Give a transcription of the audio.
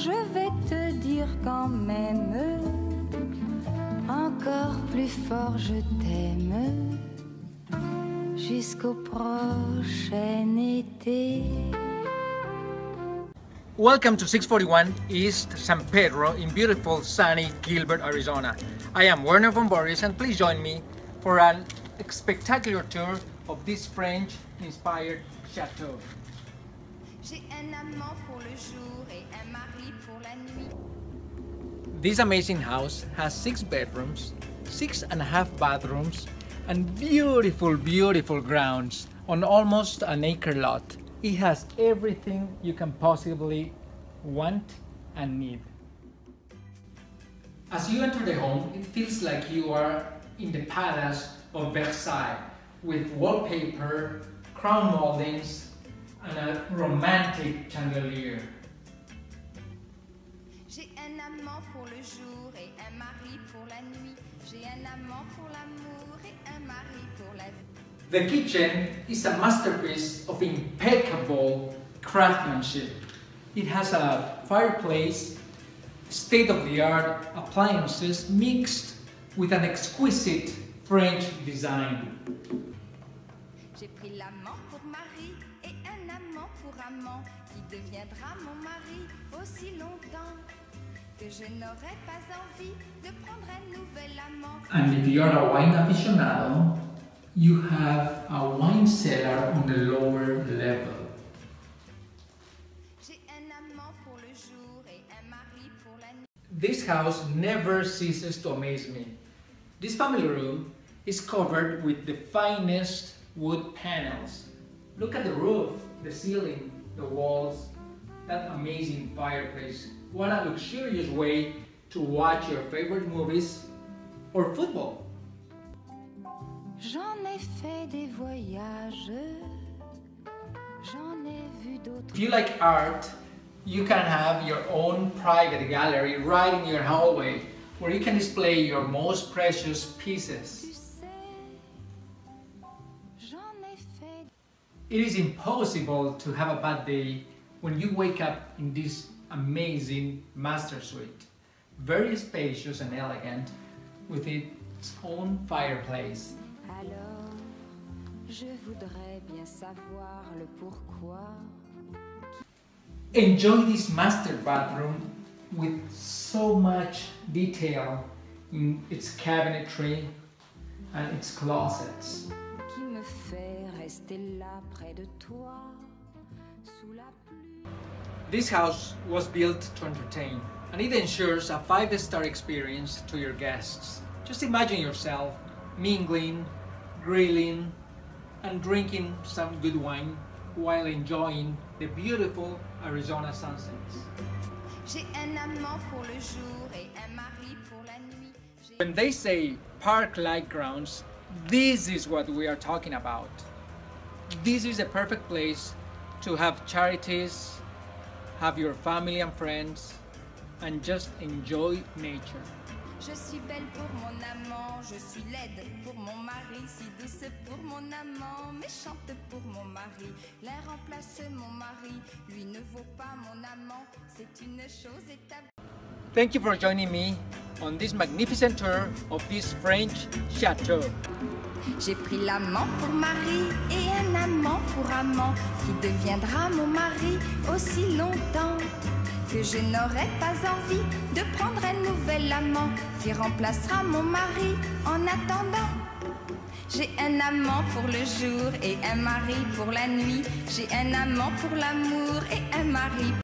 je vais te dire quand même, encore plus fort je t'aime, jusqu'au prochain été. Welcome to 641 East San Pedro in beautiful sunny Gilbert, Arizona. I am Werner von Boris and please join me for an spectacular tour of this French-inspired chateau. J'ai un amant pour le jour This amazing house has six bedrooms, six and a half bathrooms, and beautiful, beautiful grounds on almost an acre lot. It has everything you can possibly want and need. As you enter the home, it feels like you are in the palace of Versailles with wallpaper, crown moldings, and a romantic chandelier. J'ai un amant pour le jour et un mari pour la nuit. J'ai un amant pour l'amour et un mari pour la vie. The kitchen is a masterpiece of impeccable craftsmanship. It has a fireplace, state-of-the-art appliances mixed with an exquisite French design. J'ai pris l'amant pour mari et un amant pour amant qui deviendra mon mari aussi longtemps que je n'aurai pas envie de prendre un nouvel amant. And if you are a wine aficionado, you have a wine cellar on the lower level. J'ai un amant pour le jour et un mari pour la nuit. This house never ceases to amaze me. This family room is covered with the finest wood panels. Look at the roof, the ceiling, the walls, that amazing fireplace. What a luxurious way to watch your favorite movies or football. J'en ai fait des voyages, j'en ai vu d'autres. If you like art, you can have your own private gallery right in your hallway where you can display your most precious pieces. It is impossible to have a bad day when you wake up in this amazing master suite. Very spacious and elegant with its own fireplace. Alors, je voudrais bien savoir le pourquoi. Enjoy this master bathroom with so much detail in its cabinetry and its closets. This house was built to entertain and it ensures a five-star experience to your guests. Just imagine yourself mingling, grilling, and drinking some good wine while enjoying the beautiful Arizona sunsets. J'ai un amant pour le jour et un mari pour la nuit. J'ai When they say park-like grounds, this is what we are talking about. This is a perfect place to have charities, have your family and friends, and just enjoy nature. Je suis belle pour mon amant, je suis laide pour mon mari, si douce pour mon amant, méchante pour mon mari. L'un remplace mon mari, lui ne vaut pas mon amant, c'est une chose établie. Thank you for joining me on this magnificent tour of this French chateau. J'ai pris l'amant pour mari et un amant pour amant qui deviendra mon mari aussi longtemps que je n'aurai pas envie de prendre un nouvel amant qui remplacera mon mari en attendant. J'ai un amant pour le jour et un mari pour la nuit. J'ai un amant pour l'amour et un mari